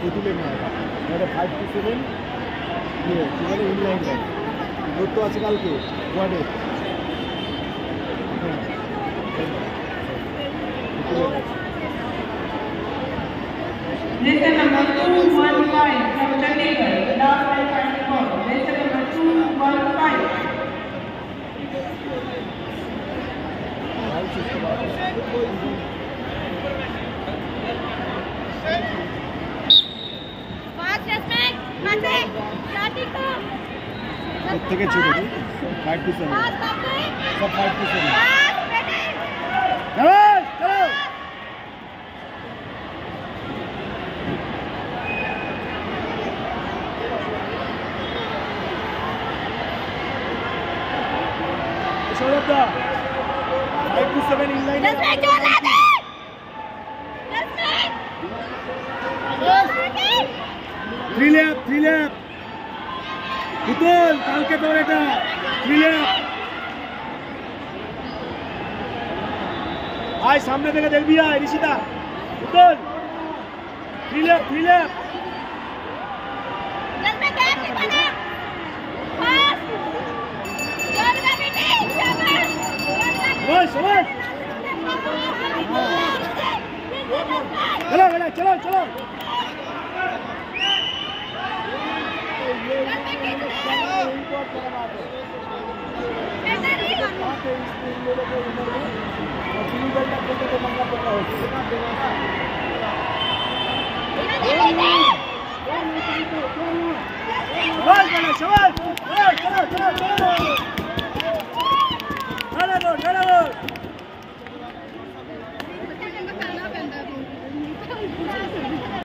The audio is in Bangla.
পুতুলের নয় ফাইভ টু সেভেন ইয়ে কী বলে লাইন তো আছে ওয়ার্ডে পুতুলের number 215 from থেকে ছুটে ফাইভ টু সেভেন সব five two seven Shut up, dog. চলো চলো সৌরভদা five two seven inline three lap three lap Putul কালকে তোর এটা। থ্রি ল্যাপ আয় সামনে থেকে দেখবি আয় Rishita. Putul three lap three lap nice work. Chalo, chalo, chalo, chalo. Chaval, chaval, chaval, chaval, chaval.